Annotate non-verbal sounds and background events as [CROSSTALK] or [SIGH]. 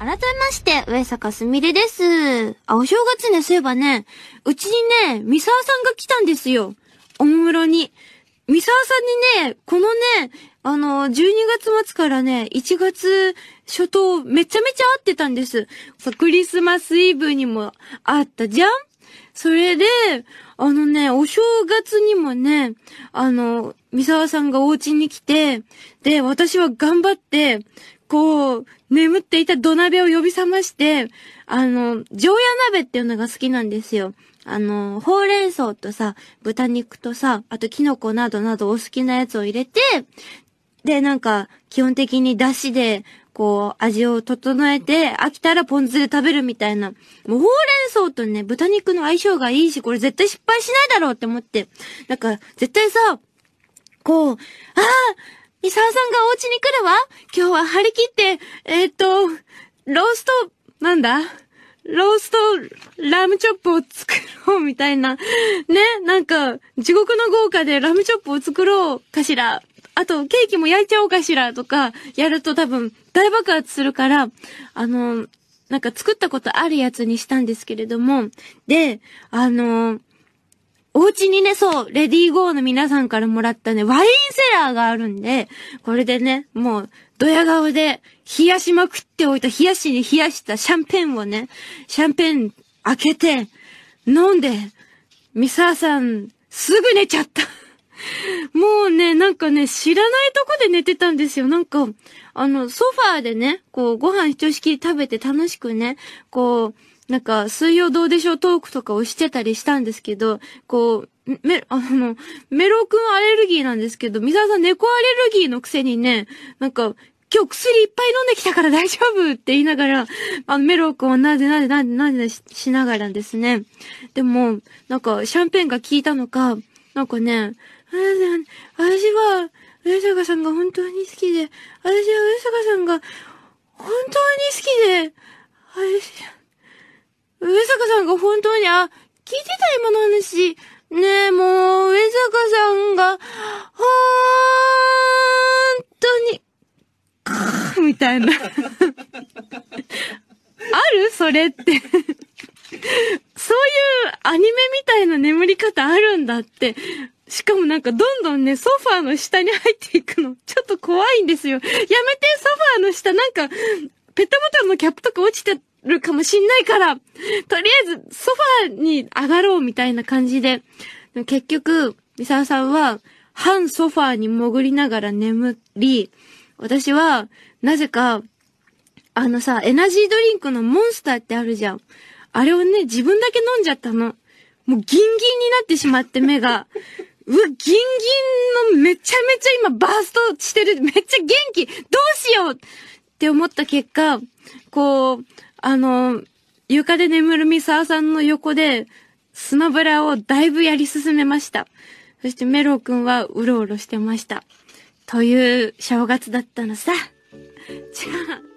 改めまして、上坂すみれです。あ、お正月ね、そういえばね、うちにね、三沢さんが来たんですよ。おもむろに。三沢さんにね、このね、あの、12月末からね、1月初頭、めちゃめちゃ会ってたんです。クリスマスイブにも会ったじゃんそれで、あのね、お正月にもね、あの、三沢さんがお家に来て、で、私は頑張って、こう、眠っていた土鍋を呼び覚まして、あの、常夜鍋っていうのが好きなんですよ。あの、ほうれん草とさ、豚肉とさ、あとキノコなどなどお好きなやつを入れて、で、なんか、基本的に出汁で、こう、味を整えて、飽きたらポン酢で食べるみたいな。もう、ほうれん草とね、豚肉の相性がいいし、これ絶対失敗しないだろうって思って。なんか、絶対さ、こう、ああ三沢さんがお家に来るわ。今日は張り切って、えー、っと、ロースト、なんだ？ローストラムチョップを作ろうみたいな。ね、なんか、地獄の豪華でラムチョップを作ろうかしら。あと、ケーキも焼いちゃおうかしら。とか、やると多分、大爆発するから、あの、なんか作ったことあるやつにしたんですけれども、で、あの、お家にね、そう、レディーゴーの皆さんからもらったね、ワインセラーがあるんで、これでね、もう、ドヤ顔で、冷やしまくっておいた、冷やしに冷やしたシャンペンをね、シャンペン開けて、飲んで、ミサーさん、すぐ寝ちゃった。もうね、なんかね、知らないとこで寝てたんですよ。なんか、あの、ソファーでね、こう、ご飯ひとしきり食べて楽しくね、こう、なんか、水曜どうでしょうトークとかをしてたりしたんですけど、こう、め、あの、メロくんアレルギーなんですけど、ミサさん猫アレルギーのくせにね、なんか、今日薬いっぱい飲んできたから大丈夫って言いながら、あの、メロ君はなでなでなでなでしながらですね。でも、なんか、シャンペーンが効いたのか、なんかね、私は、上坂さんが本当に好きで、私は上坂さんが本当に好きで、私、上坂さんが本当に、あ、聞いてた今の話。ねえ、もう、上坂さんが、ほーんとに、か [LAUGHS] ーみたいな。[LAUGHS] あるそれって [LAUGHS] そういうアニメみたいな眠り方あるんだって。しかもなんかどんどんね、ソファーの下に入っていくの、ちょっと怖いんですよ。やめて、ソファーの下、なんか、ペットボトルのキャップとか落ちてるかもしんないから、とりあえずソファーに上がろうみたいな感じで、で結局、ミサさんは、半ソファーに潜りながら眠り、私は、なぜか、あのさ、エナジードリンクのモンスターってあるじゃん。あれをね、自分だけ飲んじゃったの。もうギンギンになってしまって目が。[LAUGHS] うわ、ギンギンのめちゃめちゃ今バーストしてる。めっちゃ元気どうしようって思った結果、こう、あの、床で眠る三沢さんの横で、スマブラをだいぶやり進めました。そしてメロくんはうろうろしてました。という正月だったのさ。じゃあ、